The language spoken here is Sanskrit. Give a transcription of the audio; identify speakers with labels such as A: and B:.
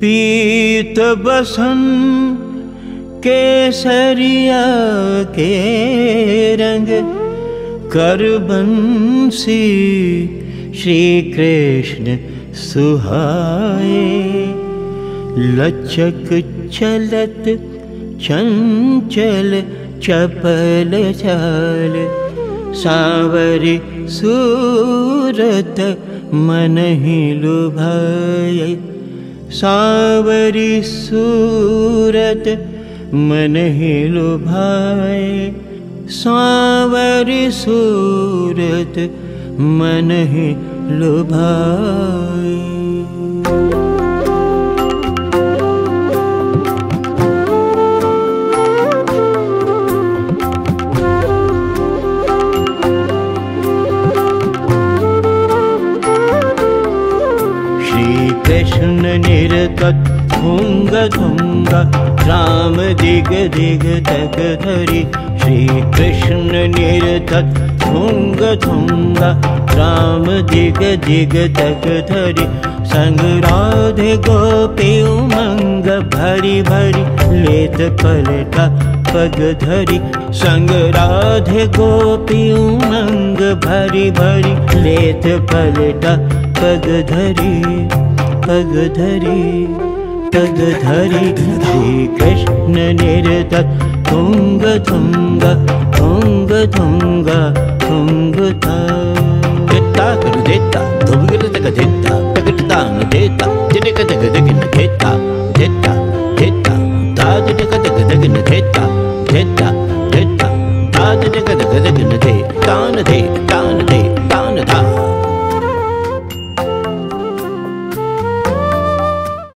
A: पीत बसन केसरिया के रंग कर बंसी श्री कृष्ण सुहाए। लचक चलत चंचल चपल चाल सावरी सूरत मन ही लुभाए सावरी सूरत मन ही लुभाए सावरी सूरत मन ही लुभाए कृष्ण निरतत् भुङ्ग धुङ्ग राम दिग दिग तक धरी। श्री कृष्ण निरतत् भुङ्ग धुङ्ग राम दिग दिग तक धरी। संग राधे गोपी उमंग भरी भरी, लेत पलटा पग धरी। संग राधे गोपी उमङ्ग भरी भरी, लेत पलटा पग धरि। धरि कृष्ण निर्त तुङ्ग तुङ्ग तुङ्ग तुङ्ग तुङ्ग देता करू देता धुबगिर तक देता तगटता न देता जिनक तक दगिन देता देता देता दाद तक तक दगिन देता देता देता दाद तक तक दगिन दे तान दा